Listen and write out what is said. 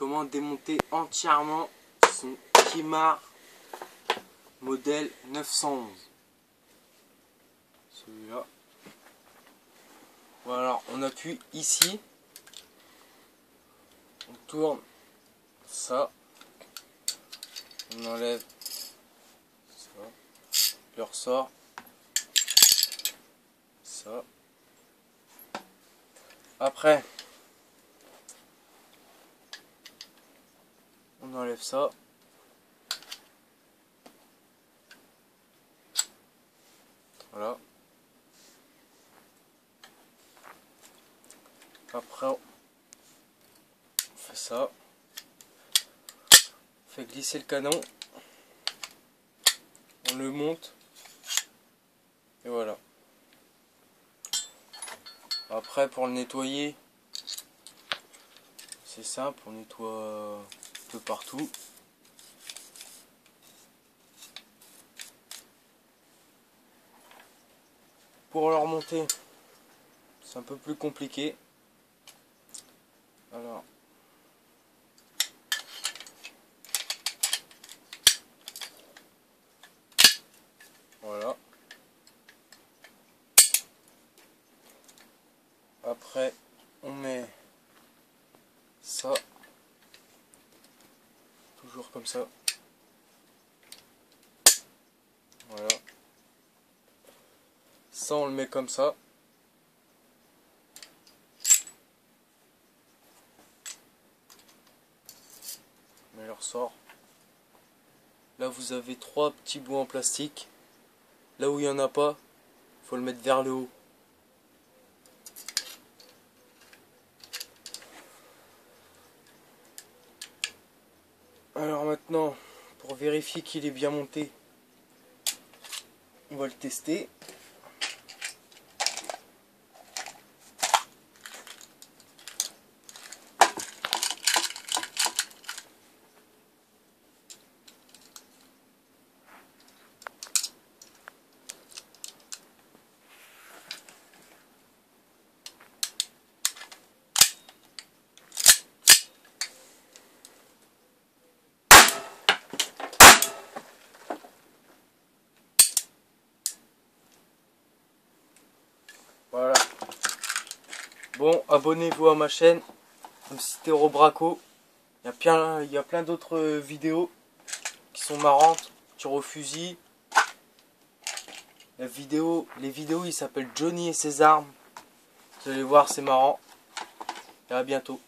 comment démonter entièrement son Kimar modèle 911. Celui-là. Voilà, on appuie ici. On tourne ça. On enlève ça. Le ressort. Ça. Après, enlève ça. Voilà. Après, on fait ça. On fait glisser le canon. On le monte. Et voilà. Après, pour le nettoyer, c'est simple, on nettoie partout. Pour le remonter, c'est un peu plus compliqué. Alors, voilà. Après, on met ça, comme ça. Voilà. Ça, on le met comme ça. On le ressort. Là, vous avez trois petits bouts en plastique. Là où il n'y en a pas, faut le mettre vers le haut. Alors maintenant, pour vérifier qu'il est bien monté, on va le tester. Voilà. Bon, abonnez-vous à ma chaîne, Citero Braco. Il y il y a plein d'autres vidéos qui sont marrantes. Tir au fusil. Les vidéos, ils s'appellent Johnny et ses armes. Vous allez voir, c'est marrant. Et à bientôt.